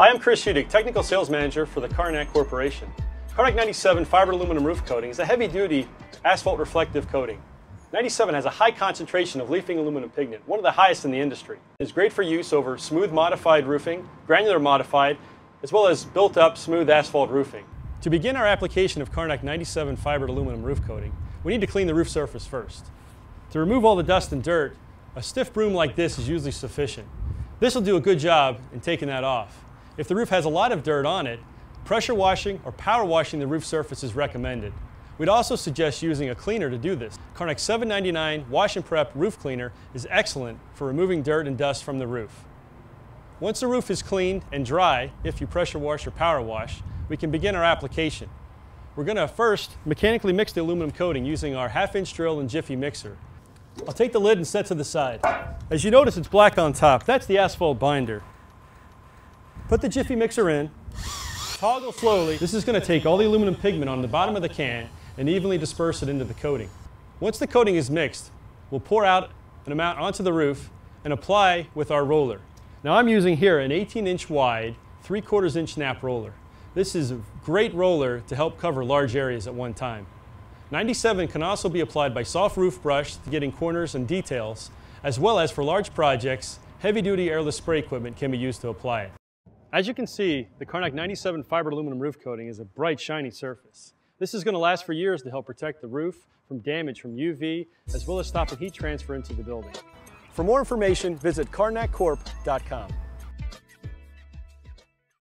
Hi, I'm Chris Huettig, Technical Sales Manager for the Karnak Corporation. Karnak 97 fiber aluminum roof coating is a heavy-duty asphalt reflective coating. 97 has a high concentration of leafing aluminum pigment, one of the highest in the industry. It's great for use over smooth modified roofing, granular modified, as well as built-up smooth asphalt roofing. To begin our application of Karnak 97 fibered aluminum roof coating, we need to clean the roof surface first. To remove all the dust and dirt, a stiff broom like this is usually sufficient. This will do a good job in taking that off. If the roof has a lot of dirt on it, pressure washing or power washing the roof surface is recommended. We'd also suggest using a cleaner to do this. Karnak 799 Wash and Prep Roof Cleaner is excellent for removing dirt and dust from the roof. Once the roof is cleaned and dry, if you pressure wash or power wash, we can begin our application. We're going to first mechanically mix the aluminum coating using our half inch drill and Jiffy mixer. I'll take the lid and set to the side. As you notice, it's black on top. That's the asphalt binder. Put the Jiffy mixer in, toggle slowly. This is going to take all the aluminum pigment on the bottom of the can and evenly disperse it into the coating. Once the coating is mixed, we'll pour out an amount onto the roof and apply with our roller. Now I'm using here an 18 inch wide, 3 quarters inch nap roller. This is a great roller to help cover large areas at one time. 97 can also be applied by soft roof brush to get in corners and details, as well as for large projects, heavy-duty airless spray equipment can be used to apply it. As you can see, the Karnak 97 fiber aluminum roof coating is a bright, shiny surface. This is going to last for years to help protect the roof from damage from UV, as well as stopping heat transfer into the building. For more information, visit karnakcorp.com.